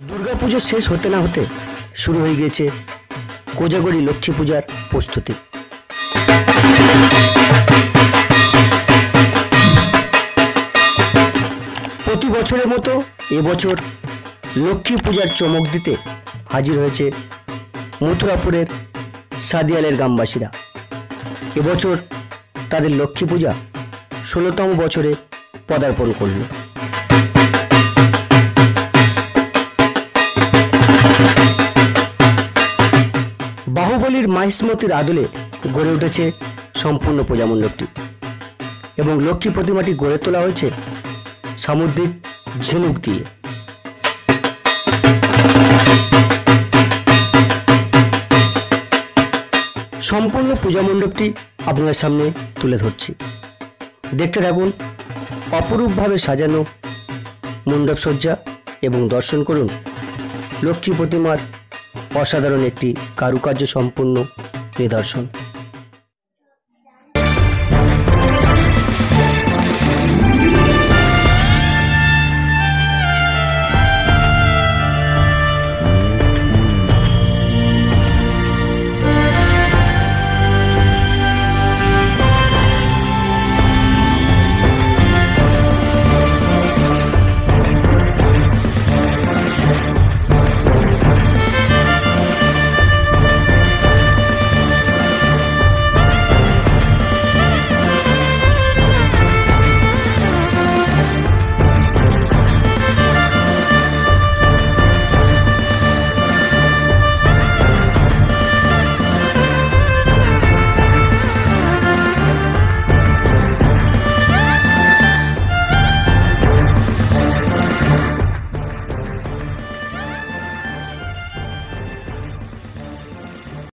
দুর্গাপুজো শেষ হতে না হতে শুরু হয়ে গিয়েছে কোজাগরি লক্ষ্মী পূজার প্রস্তুতি। প্রতি বছরের মতো এবছর লক্ষ্মী পূজার চমক দিতে হাজির হয়েছে মথুরাপুরের সাদিয়ালের গ্রামবাসীরা। এবছর তাদের লক্ষ্মী পূজা ষোলোতম বছরে পদার্পণ করল। বাহুবলীর মাহিষ্মতির আদলে গড়ে উঠেছে সম্পূর্ণ পূজা মণ্ডপটি এবং লক্ষ্মী প্রতিমাটি গড়ে তোলা হয়েছে সামুদ্রিক ঝিনুক দিয়ে। সম্পূর্ণ পূজা মণ্ডপটি আপনার সামনে তুলে ধরছি। দেখতে থাকুন অপরূপভাবে সাজানো মণ্ডপসজ্জা এবং দর্শন করুন লক্ষ্মী প্রতিমার অসাধারণ একটি কারুকার্য সম্পূর্ণ নিদর্শন